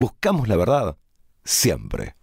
buscamos la verdad siempre.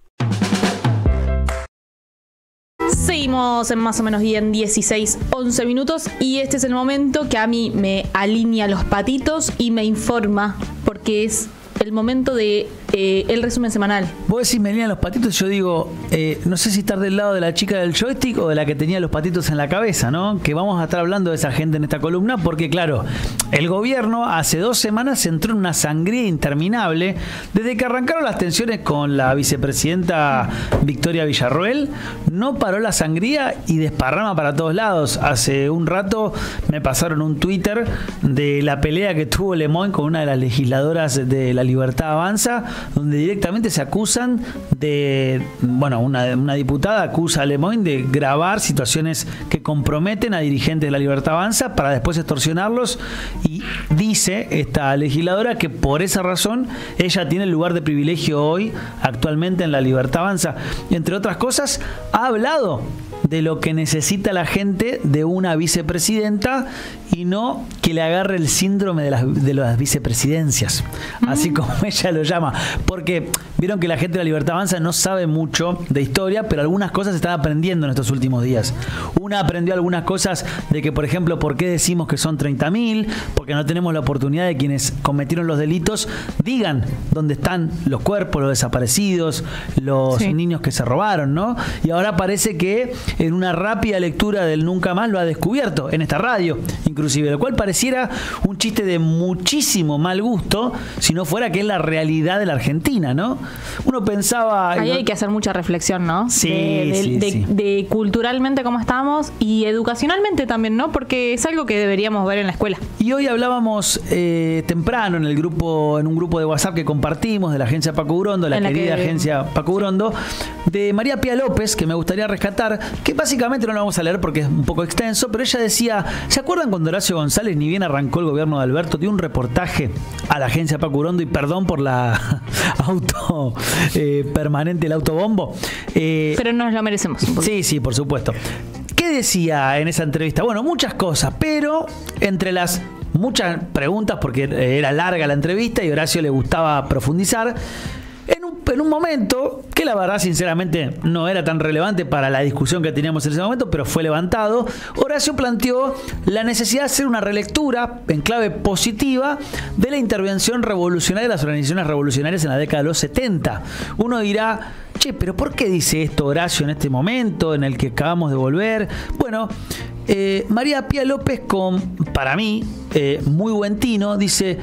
Seguimos en más o menos bien 16, 11 minutos y este es el momento que a mí me alinea los patitos y me informa porque es el momento de eh, el resumen semanal. Vos decís me lían los patitos, yo digo, eh, no sé si estar del lado de la chica del joystick o de la que tenía los patitos en la cabeza, ¿no? Que vamos a estar hablando de esa gente en esta columna, porque claro, el gobierno hace dos semanas entró en una sangría interminable. Desde que arrancaron las tensiones con la vicepresidenta Victoria Villarroel, no paró la sangría y desparrama para todos lados. Hace un rato me pasaron un Twitter de la pelea que tuvo Lemoyne con una de las legisladoras de La Libertad Avanza donde directamente se acusan de, bueno, una, diputada acusa a Lemoyne de grabar situaciones que comprometen a dirigentes de la Libertad Avanza para después extorsionarlos y dice esta legisladora que por esa razón ella tiene el lugar de privilegio hoy actualmente en la Libertad Avanza. Entre otras cosas, ha hablado de lo que necesita la gente de una vicepresidenta y no que le agarre el síndrome de las, de las vicepresidencias, así como ella lo llama. Porque vieron que la gente de la Libertad Avanza no sabe mucho de historia, pero algunas cosas se están aprendiendo en estos últimos días. Una aprendió algunas cosas de que, por ejemplo, por qué decimos que son 30.000, porque no tenemos la oportunidad de quienes cometieron los delitos digan dónde están los cuerpos, los desaparecidos, los niños que se robaron, ¿no? Y ahora parece que en una rápida lectura del Nunca Más lo ha descubierto, en esta radio inclusive, lo cual pareciera un chiste de muchísimo mal gusto si no fuera que es la realidad de la Argentina, ¿no? Uno pensaba... Ahí hay que hacer mucha reflexión, ¿no? Sí, de, sí, de- sí. de culturalmente cómo estamos y educacionalmente también, ¿no? Porque es algo que deberíamos ver en la escuela. Y hoy hablábamos eh, temprano en el grupo, en un grupo de WhatsApp que compartimos de la agencia Paco Urondo, la la querida que- agencia Paco Urondo, de María Pía López, que me gustaría rescatar, que básicamente no lo vamos a leer porque es un poco extenso, pero ella decía, ¿se acuerdan cuando Horacio González, ni bien arrancó el gobierno de Alberto, dio un reportaje a la agencia Paco Urondo y perdón por la auto eh, permanente, el autobombo? Eh, Pero nos lo merecemos. Sí, sí, por supuesto. ¿Qué decía en esa entrevista? Bueno, muchas cosas, pero entre las muchas preguntas, porque era larga la entrevista y Horacio le gustaba profundizar, en un, en un momento que la verdad sinceramente no era tan relevante para la discusión que teníamos en ese momento, pero fue levantado, Horacio planteó la necesidad de hacer una relectura en clave positiva de la intervención revolucionaria de las organizaciones revolucionarias en la década de los 70. Uno dirá, che, pero ¿por qué dice esto Horacio en este momento en el que acabamos de volver? Bueno, eh, María Pía López, con, para mí, eh, muy buen tino, dice,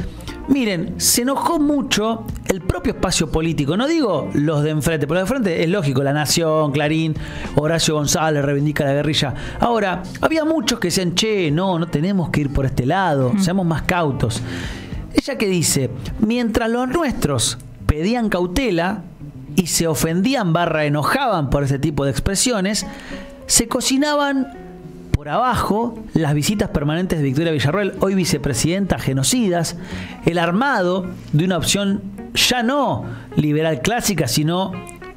miren, se enojó mucho el propio espacio político, no digo los de enfrente, porque los de enfrente es lógico, La Nación, Clarín, Horacio González reivindica la guerrilla. Ahora, había muchos que decían, che, no, no tenemos que ir por este lado, seamos más cautos. Ella que dice, mientras los nuestros pedían cautela y se ofendían barra enojaban por ese tipo de expresiones, se cocinaban por abajo las visitas permanentes de Victoria Villarroel, hoy vicepresidenta, genocidas, el armado de una opción ya no liberal clásica, sino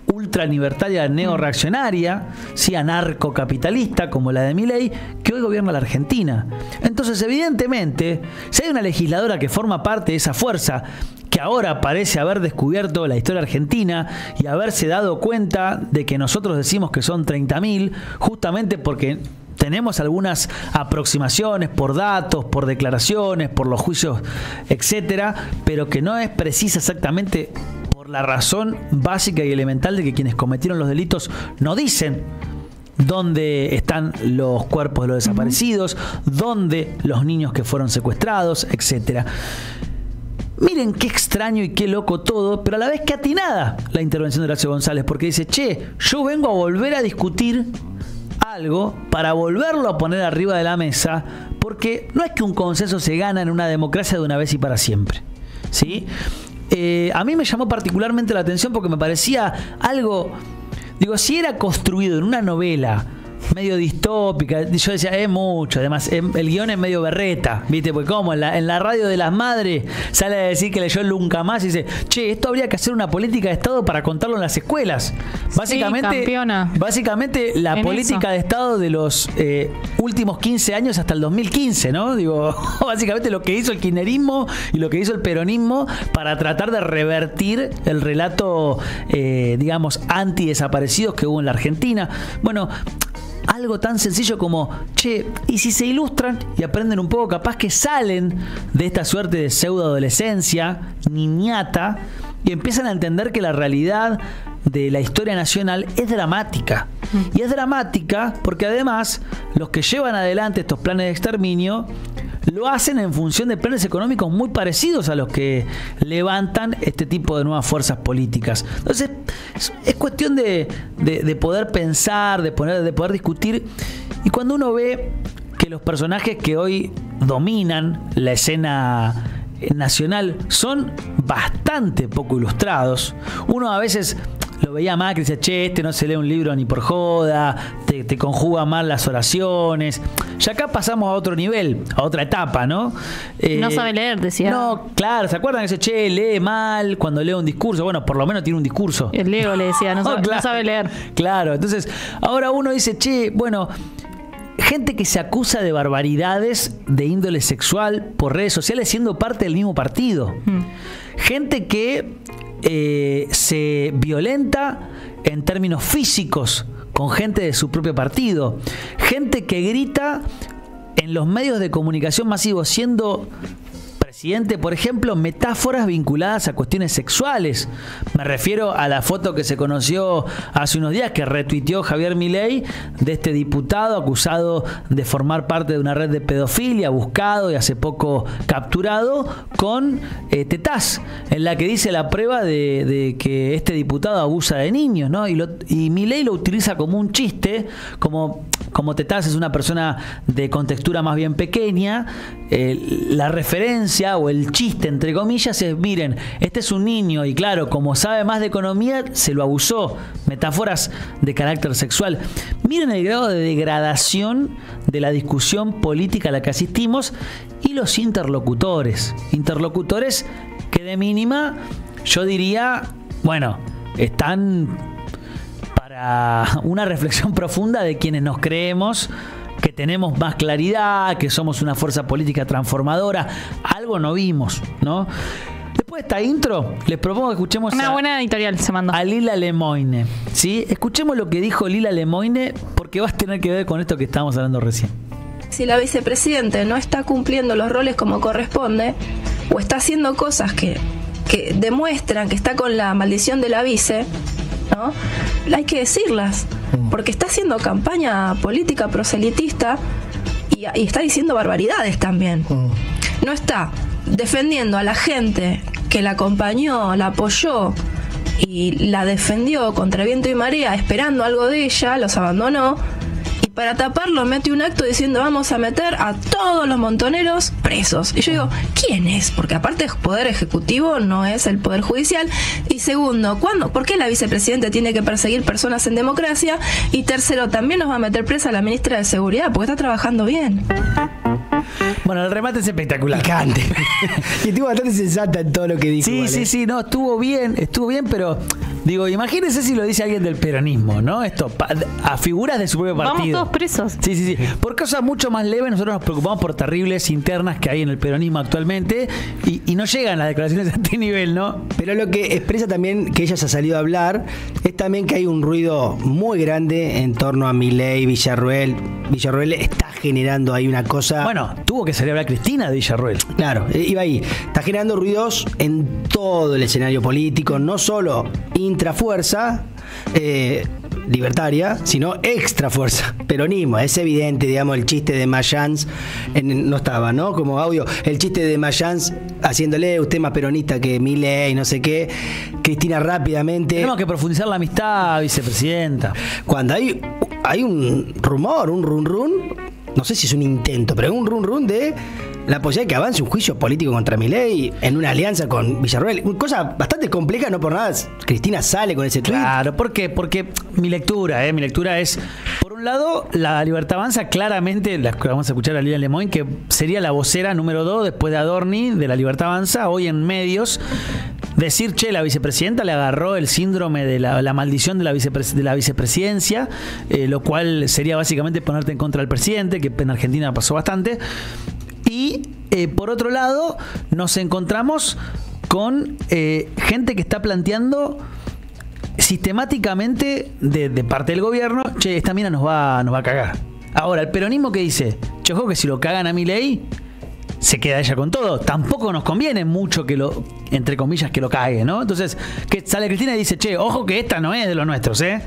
ultra libertaria neorreaccionaria, sí, anarcocapitalista como la de Milei, que hoy gobierna la Argentina. Entonces, evidentemente, si hay una legisladora que forma parte de esa fuerza, que ahora parece haber descubierto la historia argentina y haberse dado cuenta de que nosotros decimos que son 30.000, justamente porque tenemos algunas aproximaciones por datos, por declaraciones, por los juicios, etcétera, pero que no es precisa exactamente por la razón básica y elemental de que quienes cometieron los delitos no dicen dónde están los cuerpos de los desaparecidos, dónde los niños que fueron secuestrados, etcétera. Miren qué extraño y qué loco todo, pero a la vez que atinada la intervención de Horacio González, porque dice, che, yo vengo a volver a discutir algo para volverlo a poner arriba de la mesa, porque no es que un consenso se gana en una democracia de una vez y para siempre. ¿Sí? Eh, a mí me llamó particularmente la atención porque me parecía algo, digo, si era construido en una novela medio distópica. Yo decía, es mucho. Además, em, el guion es medio berreta, ¿viste? Porque como en la, en la radio de las madres sale a decir que leyó nunca más y dice, che, esto habría que hacer una política de Estado para contarlo en las escuelas. Básicamente, básicamente la En política eso. de Estado de los eh, últimos 15 años hasta el 2015, ¿no? Digo, básicamente lo que hizo el kirchnerismo y lo que hizo el peronismo para tratar de revertir el relato, eh, digamos, anti-desaparecidos que hubo en la Argentina. Bueno, algo tan sencillo como, che, y si se ilustran y aprenden un poco, capaz que salen de esta suerte de pseudo adolescencia, niñata, y empiezan a entender que la realidad de la historia nacional es dramática. Y es dramática porque además los que llevan adelante estos planes de exterminio lo hacen en función de planes económicos muy parecidos a los que levantan este tipo de nuevas fuerzas políticas. Entonces, es, es cuestión de, de- de poder pensar, de, poder discutir. Y cuando uno ve que los personajes que hoy dominan la escena nacional son bastante poco ilustrados, uno a veces lo veía Macri y decía, che, este no se lee un libro ni por joda, te, te conjuga mal las oraciones. Ya acá pasamos a otro nivel, a otra etapa, ¿no? Eh, No sabe leer, decía. No, claro, ¿se acuerdan que dice, che, lee mal cuando lee un discurso? Bueno, por lo menos tiene un discurso. El Leo le decía, no sabe, no claro. sabe leer. Claro, entonces ahora uno dice, che, bueno, gente que se acusa de barbaridades de índole sexual por redes sociales siendo parte del mismo partido. Gente que eh, se violenta en términos físicos con gente de su propio partido. Gente que grita en los medios de comunicación masivos siendo presidente, por ejemplo, metáforas vinculadas a cuestiones sexuales. Me refiero a la foto que se conoció hace unos días que retuiteó Javier Milei de este diputado acusado de formar parte de una red de pedofilia, buscado y hace poco capturado, con eh, Tetaz, en la que dice la prueba de, que este diputado abusa de niños, ¿no? Y, lo, y Milei lo utiliza como un chiste, como, como Tetaz es una persona de contextura más bien pequeña, eh, la referencia o el chiste, entre comillas, es, miren, este es un niño y claro, como sabe más de economía, se lo abusó. Metáforas de carácter sexual. Miren el grado de degradación de la discusión política a la que asistimos y los interlocutores. Interlocutores que de mínima, yo diría, bueno, están para una reflexión profunda de quienes nos creemos que tenemos más claridad, que somos una fuerza política transformadora. Algo no vimos, ¿no? Después de esta intro, les propongo que escuchemos Una a, buena editorial se mandó. a Lila Lemoine. ¿sí? Escuchemos lo que dijo Lila Lemoine porque va a tener que ver con esto que estábamos hablando recién. Si la vicepresidente no está cumpliendo los roles como corresponde, o está haciendo cosas que, que demuestran que está con la maldición de la vice, ¿no? Hay que decirlas, porque está haciendo campaña política proselitista y, y está diciendo barbaridades también. No está defendiendo a la gente que la acompañó, la apoyó y la defendió contra viento y marea, esperando algo de ella, los abandonó. Para taparlo mete un acto diciendo vamos a meter a todos los montoneros presos. Y yo digo, ¿quién es? Porque aparte es poder ejecutivo, no es el poder judicial. Y segundo, ¿cuándo? ¿por qué la vicepresidenta tiene que perseguir personas en democracia? Y tercero, también nos va a meter presa la ministra de Seguridad porque está trabajando bien. Bueno, el remate es espectacular. Picante. y estuvo bastante sensata en todo lo que dijo. Sí, sí, sí, no, estuvo bien, estuvo bien, pero digo, imagínense si lo dice alguien del peronismo, ¿no? Esto, pa- a figuras de su propio Vamos partido. todos presos. Sí, sí, sí. Por cosas mucho más leves, nosotros nos preocupamos por terribles internas que hay en el peronismo actualmente y, y no llegan las declaraciones a este nivel, ¿no? Pero lo que expresa también que ella se ha salido a hablar es también que hay un ruido muy grande en torno a Milei, Villarruel. Villarruel está generando ahí una cosa. Bueno, tuvo que salir a hablar Cristina de Villarruel. Claro, iba ahí. Está generando ruidos en todo el escenario político, no solo intrafuerza eh, libertaria, sino extra fuerza. Peronismo, es evidente, digamos, el chiste de Mayans en- no estaba, ¿no? Como audio, el chiste de Mayans haciéndole usted más peronista que Milei, no sé qué. Cristina rápidamente. Tenemos que profundizar la amistad, vicepresidenta. Cuando hay, hay un rumor, un run run, no sé si es un intento, pero un run run de la posibilidad de que avance un juicio político contra Milei en una alianza con Villarruel. Una cosa bastante compleja, no por nada. Cristina sale con ese tweet. Claro, ¿por qué? Porque mi lectura, ¿eh? mi lectura es, por un lado, la Libertad Avanza, claramente, la vamos a escuchar a Lilian Lemoyne, que sería la vocera número dos después de Adorni de la Libertad Avanza, hoy en medios. Decir, che, la vicepresidenta le agarró el síndrome de la, la maldición de la, vicepres- de la vicepresidencia, eh, lo cual sería básicamente ponerte en contra del presidente, que en Argentina pasó bastante. Y eh, por otro lado, nos encontramos con eh, gente que está planteando sistemáticamente de, parte del gobierno, che, esta mina nos va, nos va a cagar. Ahora, el peronismo que dice, che, ojo que si lo cagan a mi ley, se queda ella con todo. Tampoco nos conviene mucho que lo, entre comillas, que lo cague, ¿no? Entonces, que sale Cristina y dice, che, ojo que esta no es de los nuestros, ¿eh?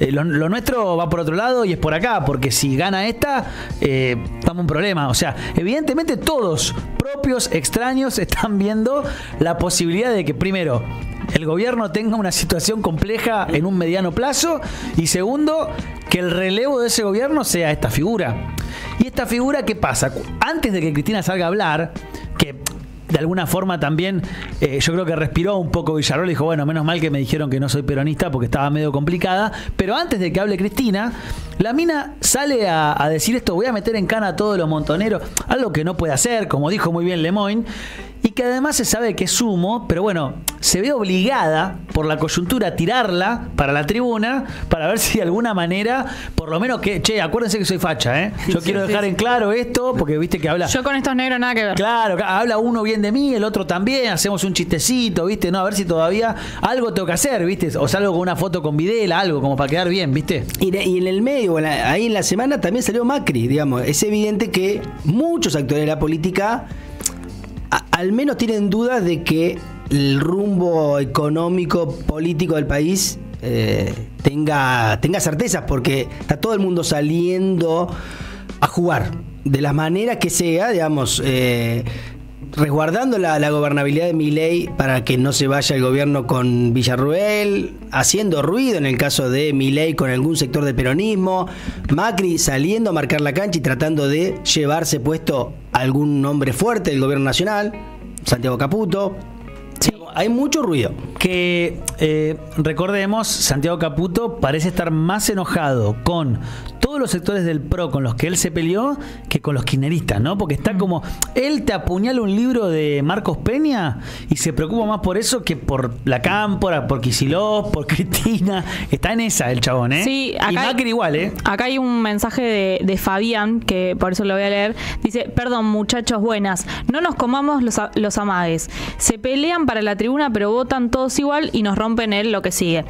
Eh, lo, nuestro va por otro lado y es por acá, porque si gana esta, eh, a un problema. O sea, evidentemente todos, propios, extraños, están viendo la posibilidad de que, primero, el gobierno tenga una situación compleja en un mediano plazo y segundo, que el relevo de ese gobierno sea esta figura. ¿Y esta figura qué pasa? Antes de que Cristina salga a hablar, que de alguna forma también eh, yo creo que respiró un poco Villarroel y dijo, bueno, menos mal que me dijeron que no soy peronista porque estaba medio complicada, pero antes de que hable Cristina, la mina sale a, a decir esto, voy a meter en cana a todos los montoneros, algo que no puede hacer, como dijo muy bien Lemoyne, y que además se sabe que es sumo, pero bueno, se ve obligada por la coyuntura a tirarla para la tribuna para ver si de alguna manera, por lo menos que, che, acuérdense que soy facha, ¿eh? Yo quiero dejar en claro esto, porque viste que habla... Yo con estos negros nada que ver. Claro, habla uno bien de mí, el otro también, hacemos un chistecito, ¿viste? No, a ver si todavía algo tengo que hacer, ¿viste? O salgo con una foto con Videla, algo como para quedar bien, ¿viste? Y, de- y en el medio, en la- ahí en la semana también salió Macri, digamos. Es evidente que muchos actores de la política al menos tienen dudas de que el rumbo económico, político del país eh, tenga, tenga certezas, porque está todo el mundo saliendo a jugar de las maneras que sea, digamos. eh, resguardando la, la gobernabilidad de Milei para que no se vaya el gobierno con Villarruel, haciendo ruido en el caso de Milei con algún sector del peronismo, Macri saliendo a marcar la cancha y tratando de llevarse puesto algún nombre fuerte del gobierno nacional, Santiago Caputo. Hay mucho ruido. Que eh, recordemos, Santiago Caputo parece estar más enojado con todos los sectores del PRO con los que él se peleó que con los kirchneristas, ¿no? Porque está como, él te apuñala un libro de Marcos Peña y se preocupa más por eso que por la Cámpora, por Kicillof, por Cristina. Está en esa el chabón, ¿eh? Sí, y acá- Macri igual, ¿eh? Acá hay un mensaje de, de Fabián, que por eso lo voy a leer. Dice, perdón muchachos, buenas. No nos comamos los, los amagues. Se pelean para la tribuna, pero votan todos igual y nos rompen el lo que sigue.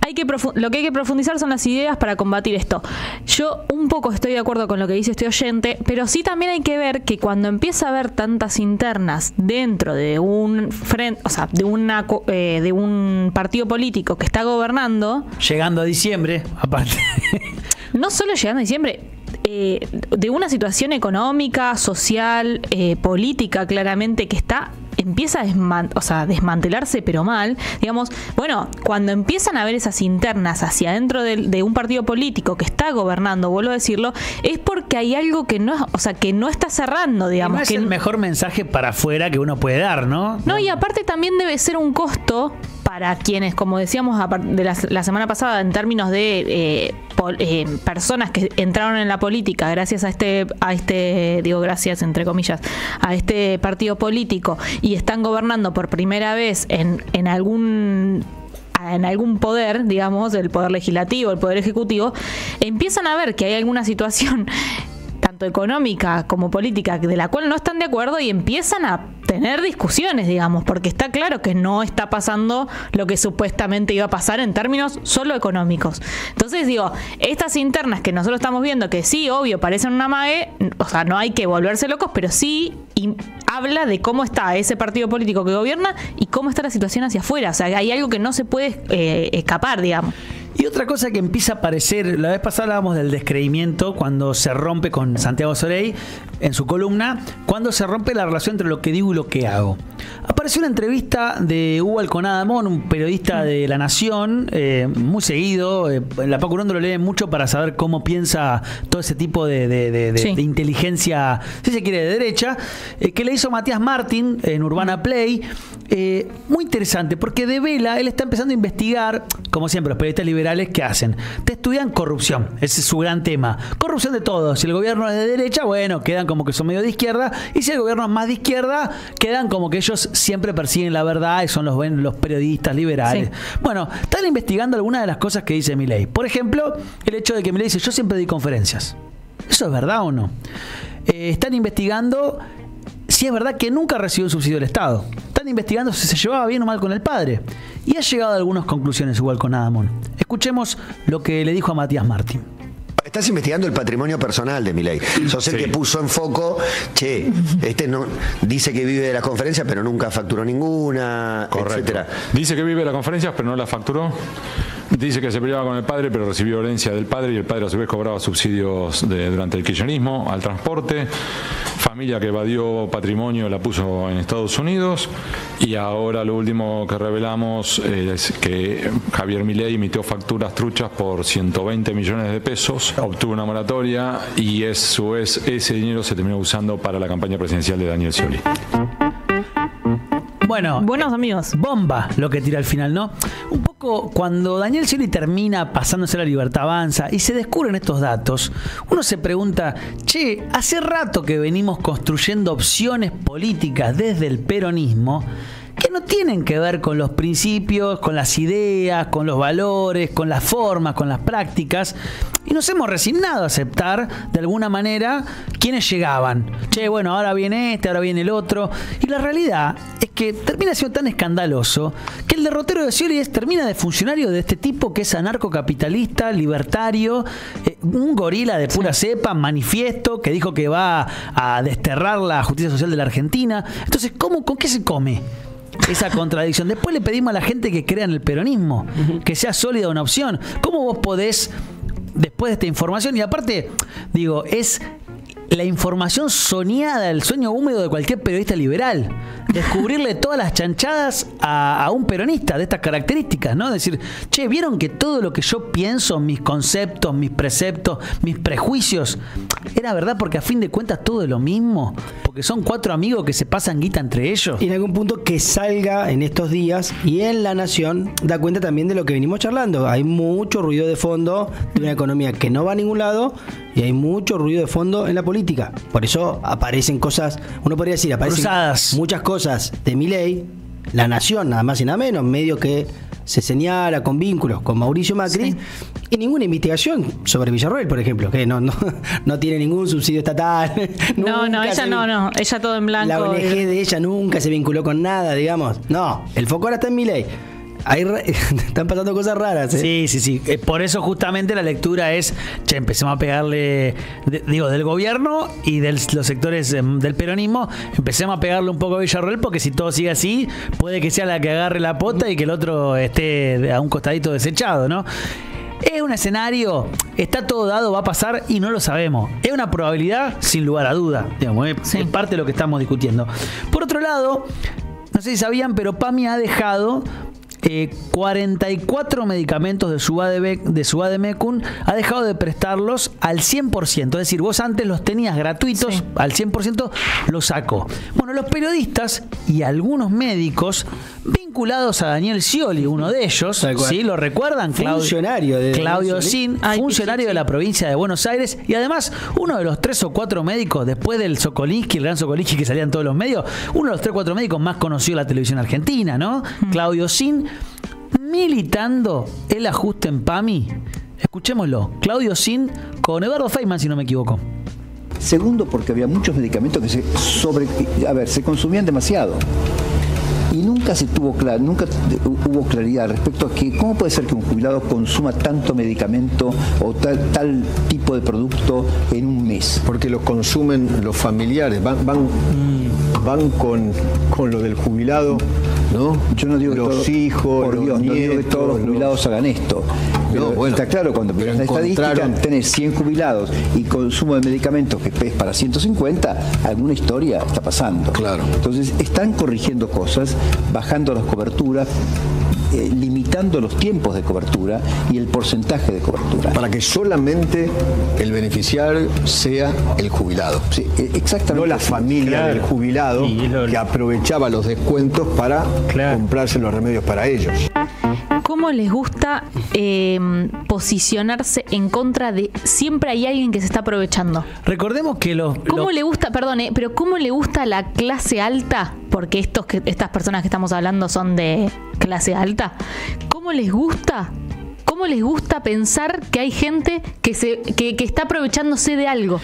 Hay que lo que hay que profundizar son las ideas para combatir esto. Yo un poco estoy de acuerdo con lo que dice este oyente, pero sí también hay que ver que cuando empieza a haber tantas internas dentro de un frente, o sea, de una eh, de un partido político que está gobernando, Llegando a diciembre, aparte. no solo llegando a diciembre, eh, de una situación económica, social, eh, política claramente que está empieza a desman- o sea, desmantelarse pero mal, digamos, bueno, cuando empiezan a haber esas internas hacia adentro de, un partido político que está gobernando, vuelvo a decirlo, es porque hay algo que no, o sea, que no está cerrando, digamos, no es que el mejor mensaje para afuera que uno puede dar, ¿no? no, y aparte también debe ser un costo para quienes, como decíamos de la, la semana pasada, en términos de eh, eh, personas que entraron en la política gracias a este, a este, digo gracias entre comillas, a este partido político y están gobernando por primera vez en, en algún en algún poder, digamos, el poder legislativo, el poder ejecutivo, empiezan a ver que hay alguna situación tanto económica como política, de la cual no están de acuerdo y empiezan a tener discusiones, digamos, porque está claro que no está pasando lo que supuestamente iba a pasar en términos solo económicos. Entonces, digo, estas internas que nosotros estamos viendo, que sí, obvio, parecen una MAE, o sea, no hay que volverse locos, pero sí habla de cómo está ese partido político que gobierna y cómo está la situación hacia afuera. O sea, hay algo que no se puede eh, escapar, digamos. Y otra cosa que empieza a aparecer, la vez pasada hablábamos del descreimiento cuando se rompe con Santiago Soleil en su columna, cuando se rompe la relación entre lo que digo y lo que hago. Apareció una entrevista de Hugo Alconada Mon, un periodista de La Nación, eh, muy seguido. eh, la Paco Urondo lo lee mucho para saber cómo piensa todo ese tipo de, de- de- de- Sí. de inteligencia, si se quiere, de derecha, eh, que le hizo Matías Martín en Urbana Play. Eh, muy interesante, porque de Vela él está empezando a investigar, como siempre, los periodistas liberales liberales que hacen. Te estudian corrupción, ese es su gran tema. Corrupción de todos. Si el gobierno es de derecha, bueno, quedan como que son medio de izquierda. Y si el gobierno es más de izquierda, quedan como que ellos siempre persiguen la verdad y son los periodistas liberales. Bueno, están investigando algunas de las cosas que dice Milei. Por ejemplo, el hecho de que Milei dice, yo siempre di conferencias. ¿Eso es verdad o no? Eh, están investigando si es verdad que nunca recibió un subsidio del Estado. Están investigando si se llevaba bien o mal con el padre. Y ha llegado a algunas conclusiones igual con Adamón. Escuchemos lo que le dijo a Matías Martín. Estás investigando el patrimonio personal de Milei. Sos el Sí. que puso en foco, che, este no dice que vive de las conferencias, pero nunca facturó ninguna, Correcto. etcétera. Dice que vive las conferencias, pero no las facturó. Dice que se peleaba con el padre, pero recibió herencia del padre y el padre a su vez cobraba subsidios de- durante el kirchnerismo al transporte. Familia que evadió patrimonio la puso en Estados Unidos. Y ahora lo último que revelamos es que Javier Milei emitió facturas truchas por 120 millones de pesos, obtuvo una moratoria y es, su vez ese dinero se terminó usando para la campaña presidencial de Daniel Scioli. Bueno, Buenos amigos. bomba lo que tira al final, ¿no? Un poco cuando Daniel Scioli termina pasándose la libertad avanza y se descubren estos datos, uno se pregunta, che, hace rato que venimos construyendo opciones políticas desde el peronismo que no tienen que ver con los principios, con las ideas, con los valores, con las formas, con las prácticas. Y nos hemos resignado a aceptar, de alguna manera, quienes llegaban. Che, bueno, ahora viene este, ahora viene el otro. Y la realidad es que termina siendo tan escandaloso que el derrotero de Scioli es, termina de funcionario de este tipo que es anarcocapitalista, libertario, eh, un gorila de pura cepa, manifiesto, que dijo que va a desterrar la justicia social de la Argentina. Entonces, ¿cómo, ¿con qué se come? Esa contradicción. Después le pedimos a la gente que crea en el peronismo, que sea sólida una opción. ¿Cómo vos podés, después de esta información, y aparte, digo, es la información soñada, el sueño húmedo de cualquier periodista liberal. Descubrirle todas las chanchadas a, a un peronista de estas características, ¿no? Decir, che, ¿vieron que todo lo que yo pienso, mis conceptos, mis preceptos, mis prejuicios, era verdad porque a fin de cuentas todo es lo mismo? Porque son cuatro amigos que se pasan guita entre ellos. Y en algún punto que salga en estos días y en La Nación da cuenta también de lo que venimos charlando. Hay mucho ruido de fondo de una economía que no va a ningún lado y hay mucho ruido de fondo en la política. Por eso aparecen cosas, uno podría decir, aparecen Cruzadas. muchas cosas de mi ley, La Nación, nada más y nada menos, medio que se señala con vínculos con Mauricio Macri y ninguna investigación sobre Villarroel, por ejemplo, que no, no, no tiene ningún subsidio estatal. No, no, ella no, no. Ella todo en blanco. la ONG eh, de ella nunca se vinculó con nada, digamos. No, el foco ahora está en mi ley. Ahí están pasando cosas raras. ¿eh? Sí, sí, sí. Eh, por eso justamente la lectura es, che, empecemos a pegarle, de- digo, del gobierno y de los sectores em, del peronismo, empecemos a pegarle un poco a Villarroel, porque si todo sigue así, puede que sea la que agarre la pota y que el otro esté a un costadito desechado, ¿no? Es un escenario, está todo dado, va a pasar y no lo sabemos. Es una probabilidad sin lugar a duda. Digamos, es, es parte de lo que estamos discutiendo. Por otro lado, no sé si sabían, pero PAMI ha dejado eh, 44 medicamentos de su, ADB, de su ADMECUN, ha dejado de prestarlos al 100%. Es decir, vos antes los tenías gratuitos, Sí. al 100% los sacó. Bueno, los periodistas y algunos médicos vinculados a Daniel Scioli, uno de ellos. ¿sí? ¿Lo recuerdan? Claudio- Funcionario de Claudio. Sin, funcionario de la provincia de Buenos Aires y además uno de los tres o cuatro médicos, después del Sokolinsky, el gran Sokolinsky que salía en todos los medios, uno de los tres o cuatro médicos más conocidos de la televisión argentina, ¿no? Claudio Sin, militando el ajuste en PAMI. Escuchémoslo. Claudio Sin con Eduardo Feynman, si no me equivoco. Segundo, porque había muchos medicamentos que se sobre, a ver, se consumían demasiado. Nunca se tuvo clar, nunca hubo claridad respecto a que cómo puede ser que un jubilado consuma tanto medicamento o tal, tal tipo de producto en un mes. porque lo consumen los familiares, van, van, van con, con lo del jubilado, ¿no? Yo no digo que los todo- hijos, por los Dios, no digo que nietos, todos los los- jubilados hagan esto. Pero No, bueno, está claro, cuando miras la estadística, tenés 100 jubilados y consumo de medicamentos que es para 150, alguna historia está pasando. Claro. Entonces, están corrigiendo cosas, bajando las coberturas, eh, limitando los tiempos de cobertura y el porcentaje de cobertura. Para que solamente el beneficiario sea el jubilado. Sí, eh, exactamente. No la así. familia Claro. del jubilado lo- que aprovechaba los descuentos para Claro. comprarse los remedios para ellos. ¿Cómo les gusta eh, posicionarse en contra de siempre hay alguien que se está aprovechando? Recordemos que los. ¿Cómo los- le gusta, perdón, eh, pero cómo le gusta a la clase alta? Porque estos que, estas personas que estamos hablando son de clase alta. ¿Cómo les gusta? ¿Cómo les gusta pensar que hay gente que se que, que está aprovechándose de algo?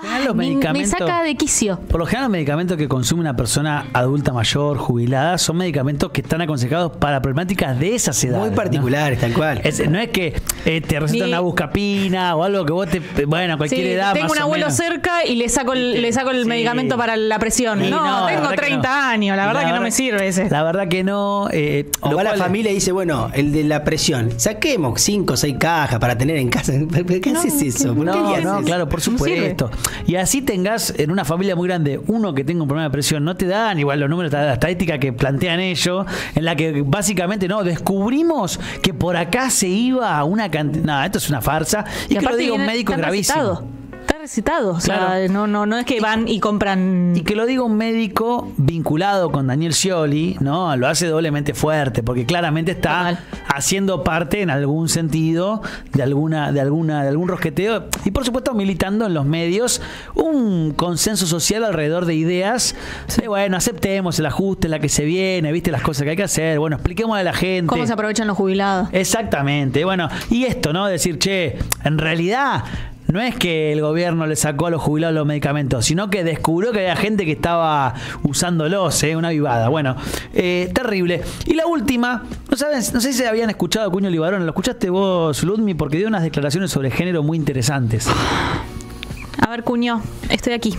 Por lo general, los Me- saca de quicio. Por lo general, los medicamentos que consume una persona adulta mayor, jubilada, son medicamentos que están aconsejados para problemáticas de esas edades. Muy ¿no? particulares, tal cual. Es- no es que eh, te recetan Ni- una buscapina o algo que vos te. Bueno, a cualquier Sí, edad. tengo más un o abuelo menos. cerca y le saco el, le saco el Sí. medicamento para la presión. Sí, no, tengo verdad que 30 no. años, la verdad que no me sirve ese. La verdad que no. eh, O lo va la familia y dice, bueno, el de la presión, saquemos cinco o seis cajas para tener en casa. ¿Qué No, haces eso? ¿Por qué No, eso? claro, por supuesto. Y así tengas en una familia muy grande uno que tenga un problema de presión, no te dan igual los números, la estadística que plantean ellos, en la que básicamente no, descubrimos que por acá se iba a una cantidad. No, esto es una farsa. Y, que lo diga un médico es gravísimo. Recetado. O sea, Claro. no, no, no es que van y compran. Y que lo diga un médico vinculado con Daniel Scioli, ¿no? Lo hace doblemente fuerte, porque claramente está Total. haciendo parte en algún sentido de alguna, de alguna, de algún rosqueteo, y por supuesto militando en los medios un consenso social alrededor de ideas. de, bueno, aceptemos el ajuste, la que se viene, viste las cosas que hay que hacer, bueno, expliquémosle a la gente. ¿Cómo se aprovechan los jubilados? Exactamente. Bueno, y esto, ¿no? Decir, che, en realidad no es que el gobierno le sacó a los jubilados los medicamentos, sino que descubrió que había gente que estaba usándolos, ¿eh? Una vivada. Bueno, eh, terrible. Y la última, no saben, no sé si habían escuchado a Cuño Libarón, ¿lo escuchaste vos, Ludmi? Porque dio unas declaraciones sobre género muy interesantes. A ver, cuño, estoy aquí.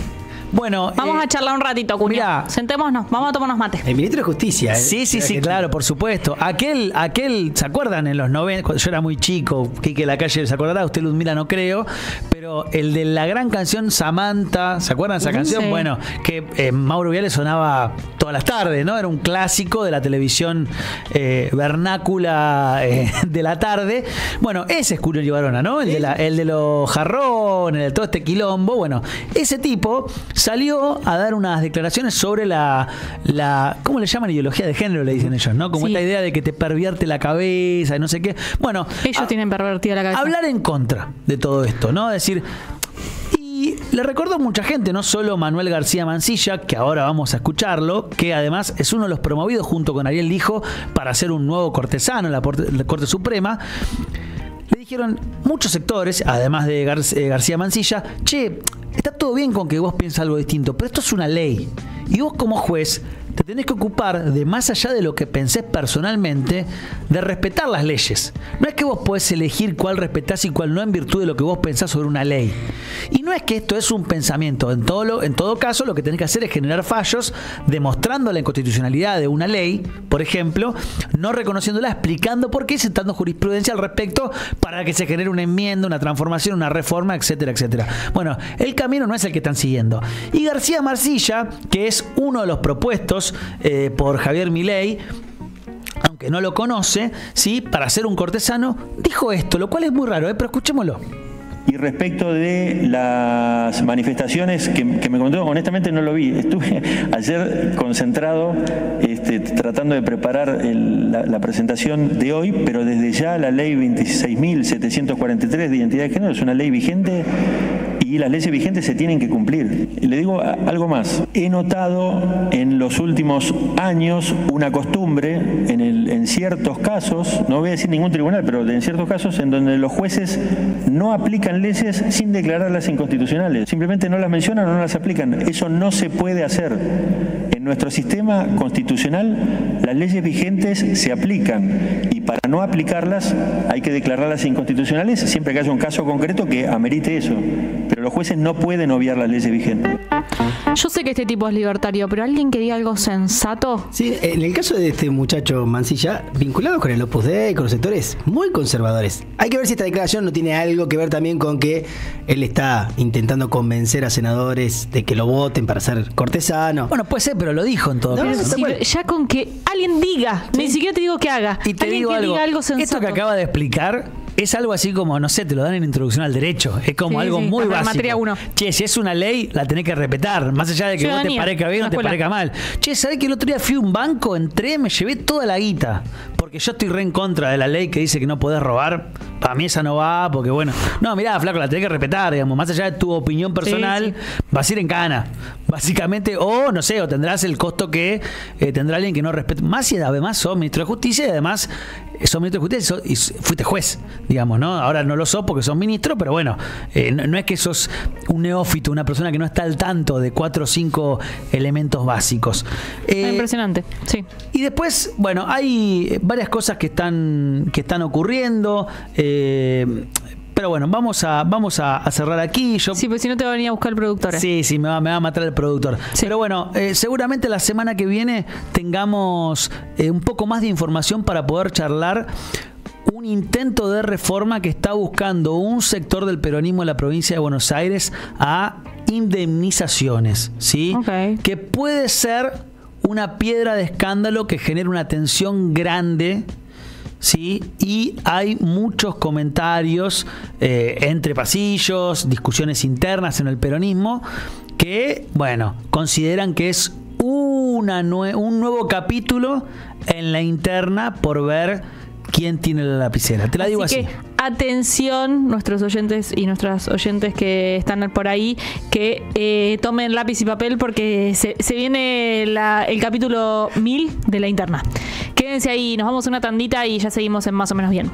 Bueno, Vamos eh, a charlar un ratito, mirá. Sentémonos, vamos a tomarnos mate. El ministro de Justicia. ¿eh? Sí, sí, sí, claro, por supuesto. Aquel, aquel, ¿se acuerdan en los 90? Cuando yo era muy chico, que la calle se acordará, usted Ludmila no creo, pero el de la gran canción Samantha, ¿se acuerdan de esa Ujú, canción? sí. Bueno, que eh, Mauro Viales sonaba todas las tardes, ¿no? Era un clásico de la televisión eh, vernácula eh, de la tarde. Bueno, ese es Julio Libarona, ¿no? El de, la- el de los jarrones, el de todo este quilombo. Bueno, ese tipo salió a dar unas declaraciones sobre la, la ¿cómo le llaman? Ideología de género, le dicen ellos, ¿no? Como Sí. esta idea de que te pervierte la cabeza y no sé qué. Bueno, Ellos a- tienen pervertida la cabeza. hablar en contra de todo esto, ¿no? Decir. Y le recordó mucha gente, no solo Manuel García Mancilla, que ahora vamos a escucharlo, que además es uno de los promovidos junto con Ariel Lijo para ser un nuevo cortesano en la, Corte Suprema. Le dijeron muchos sectores, además de Gar- eh, García Mancilla, che, está todo bien con que vos pienses algo distinto, pero esto es una ley. Y vos como juez te tenés que ocupar de más allá de lo que pensés personalmente, de respetar las leyes. No es que vos podés elegir cuál respetás y cuál no en virtud de lo que vos pensás sobre una ley. Y no es que esto es un pensamiento. En todo, lo- en todo caso, lo que tenés que hacer es generar fallos demostrando la inconstitucionalidad de una ley, por ejemplo, no reconociéndola, explicando por qué, sentando jurisprudencia al respecto para que se genere una enmienda, una transformación, una reforma, etcétera, etcétera. Bueno, el camino no es el que están siguiendo. Y García Marcilla, que es uno de los propuestos eh, por Javier Milei, aunque no lo conoce, ¿sí? para ser un cortesano, dijo esto, lo cual es muy raro, ¿eh? pero escuchémoslo. Y respecto de las manifestaciones que, me contó, honestamente no lo vi. Estuve ayer concentrado este, tratando de preparar la presentación de hoy, pero desde ya la ley 26.743 de identidad de género es una ley vigente y las leyes vigentes se tienen que cumplir. Le digo algo más. He notado en los últimos años una costumbre en ciertos casos, no voy a decir ningún tribunal, pero en ciertos casos en donde los jueces no aplican leyes sin declararlas inconstitucionales. Simplemente no las mencionan o no las aplican. Eso no se puede hacer. En nuestro sistema constitucional las leyes vigentes se aplican y para no aplicarlas hay que declararlas inconstitucionales siempre que haya un caso concreto que amerite eso. Pero los jueces no pueden obviar las leyes vigentes. Yo sé que este tipo es libertario, pero alguien que diga algo sensato. Sí, en el caso de este muchacho Mancilla, vinculado con el Opus Dei, con los sectores muy conservadores. Hay que ver si esta declaración no tiene algo que ver también con que él está intentando convencer a senadores de que lo voten para ser cortesano. Bueno, puede ser, pero lo dijo en todo No, caso. bueno. ya con que alguien diga, ni siquiera te digo que haga. Y te alguien digo que algo, diga algo sensato. esto que acaba de explicar es algo así como, no sé, te lo dan en introducción al derecho. Es como Sí, algo sí, muy básico. materia uno. Che, si es una ley, la tenés que respetar. Más allá de que vos te parezca bien o te parezca mal. Che, ¿sabés que el otro día fui a un banco, entré, me llevé toda la guita? Porque yo estoy re en contra de la ley que dice que no podés robar. Para mí esa no va, porque bueno. No, mirá, flaco, la tenés que respetar, digamos. Más allá de tu opinión personal, vas a ir en cana. Básicamente, o no sé, o tendrás el costo que eh, tendrá alguien que no respete. Más si además sos ministro de justicia y además eh, sos ministro de justicia y sos- y fuiste juez, digamos, ¿no? Ahora no lo sos porque sos ministro, pero bueno, eh, no, no es que sos un neófito, una persona que no está al tanto de cuatro o cinco elementos básicos. Eh, Impresionante, sí. y después, bueno, hay eh, varias cosas que están, que están ocurriendo. Pero bueno, vamos a, vamos a, a cerrar aquí. Yo, Sí, pues si no te va a venir a buscar el productor. ¿eh? Sí, sí, me va, me va a matar el productor. Pero bueno, eh, seguramente la semana que viene tengamos eh, un poco más de información para poder charlar un intento de reforma que está buscando un sector del peronismo en la provincia de Buenos Aires a indemnizaciones, ¿sí? Que puede ser una piedra de escándalo que genere una tensión grande ¿sí? Y hay muchos comentarios eh, entre pasillos, discusiones internas en el peronismo, que, bueno, consideran que es una un nuevo capítulo en la interna por ver quién tiene la lapicera. Te la digo así. que atención, nuestros oyentes y nuestras oyentes que están por ahí, que eh, tomen lápiz y papel porque se, se viene la- el capítulo 1000 de la interna. Quédense ahí, nos vamos a una tandita y ya seguimos en más o menos bien.